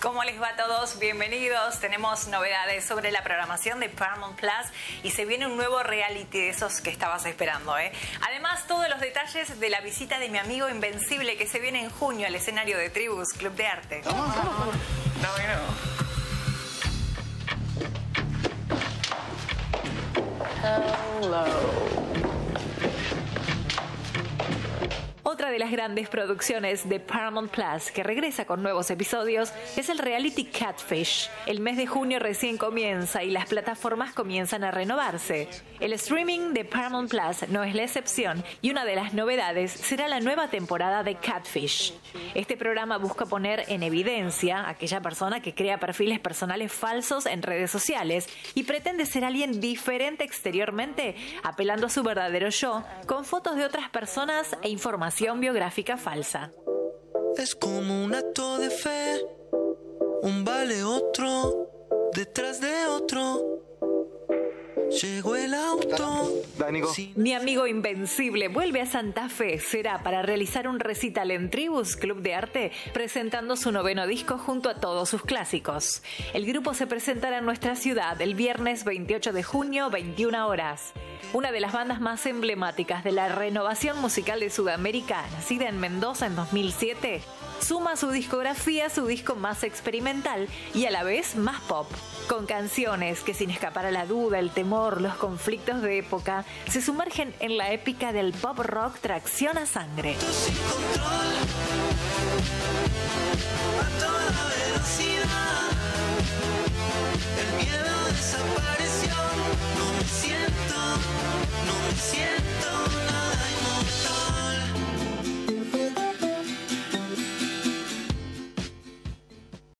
¿Cómo les va a todos? Bienvenidos. Tenemos novedades sobre la programación de Paramount Plus y se viene un nuevo reality de esos que estabas esperando. ¿eh? Además, todos los detalles de la visita de mi amigo Invencible que se viene en junio al escenario de Tribus Club de Arte. De las grandes producciones de Paramount Plus que regresa con nuevos episodios es el reality Catfish. El mes de junio recién comienza y las plataformas comienzan a renovarse. El streaming de Paramount Plus no es la excepción y una de las novedades será la nueva temporada de Catfish. Este programa busca poner en evidencia a aquella persona que crea perfiles personales falsos en redes sociales y pretende ser alguien diferente exteriormente, apelando a su verdadero yo, con fotos de otras personas e información biográfica falsa. Es como un acto de fe, un vale otro, detrás de otro. Llegó Mi amigo Invencible vuelve a Santa Fe. Será para realizar un recital en Tribus Club de Arte, presentando su noveno disco junto a todos sus clásicos. El grupo se presentará en nuestra ciudad el viernes 28 de junio, 21 horas. Una de las bandas más emblemáticas de la renovación musical de Sudamérica, nacida en Mendoza en 2007, suma su discografía su disco más experimental y a la vez más pop, con canciones que sin escapar a la duda, el temor, los conflictos de época, se sumergen en la épica del pop rock tracción a sangre.